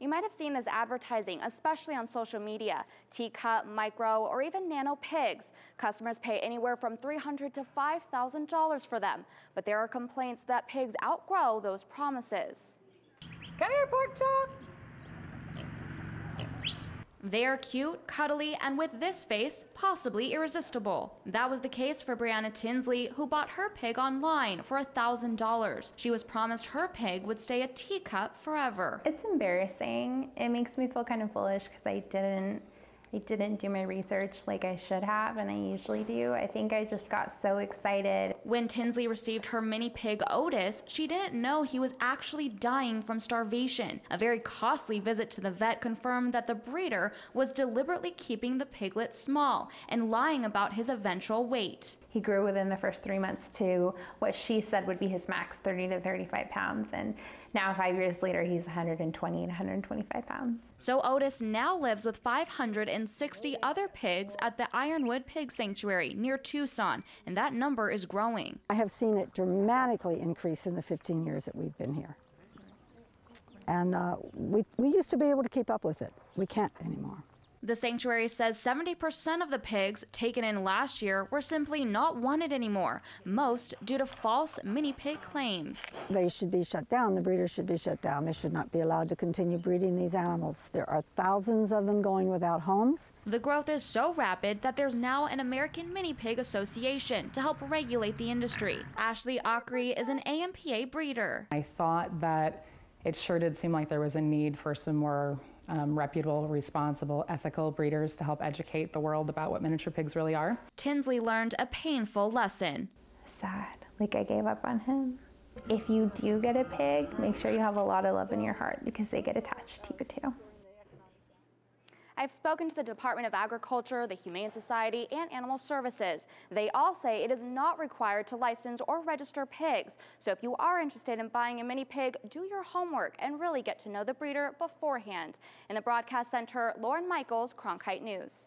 You might have seen this advertising, especially on social media. Teacup, micro, or even nano pigs. Customers pay anywhere from $300 to $5,000 for them. But there are complaints that pigs outgrow those promises. Come here, pork chop. They're cute, cuddly, and with this face, possibly irresistible. That was the case for Brianna Tinsley, who bought her pig online for $1,000. She was promised her pig would stay a teacup forever. It's embarrassing. It makes me feel kind of foolish because I didn't I didn't do my research like I should have, and I usually do. I think I just got so excited. When Tinsley received her mini pig Otis, she didn't know he was actually dying from starvation. A very costly visit to the vet confirmed that the breeder was deliberately keeping the piglet small and lying about his eventual weight. He grew within the first three months to what she said would be his max 30 to 35 pounds. And now, five years later, he's 120 and 125 pounds. So Otis now lives with 560 other pigs at the Ironwood Pig Sanctuary near Tucson, and that number is growing. I have seen it dramatically increase in the 15 years that we've been here. And uh, we, we used to be able to keep up with it. We can't anymore. The sanctuary says 70% of the pigs taken in last year were simply not wanted anymore, most due to false mini pig claims. They should be shut down. The breeders should be shut down. They should not be allowed to continue breeding these animals. There are thousands of them going without homes. The growth is so rapid that there's now an American Mini Pig Association to help regulate the industry. Ashley Ockery is an AMPA breeder. I thought that it sure did seem like there was a need for some more um, reputable, responsible, ethical breeders to help educate the world about what miniature pigs really are. Tinsley learned a painful lesson. Sad, like I gave up on him. If you do get a pig, make sure you have a lot of love in your heart because they get attached to you too. I've spoken to the Department of Agriculture, the Humane Society, and Animal Services. They all say it is not required to license or register pigs. So if you are interested in buying a mini pig, do your homework and really get to know the breeder beforehand. In the Broadcast Center, Lauren Michaels, Cronkite News.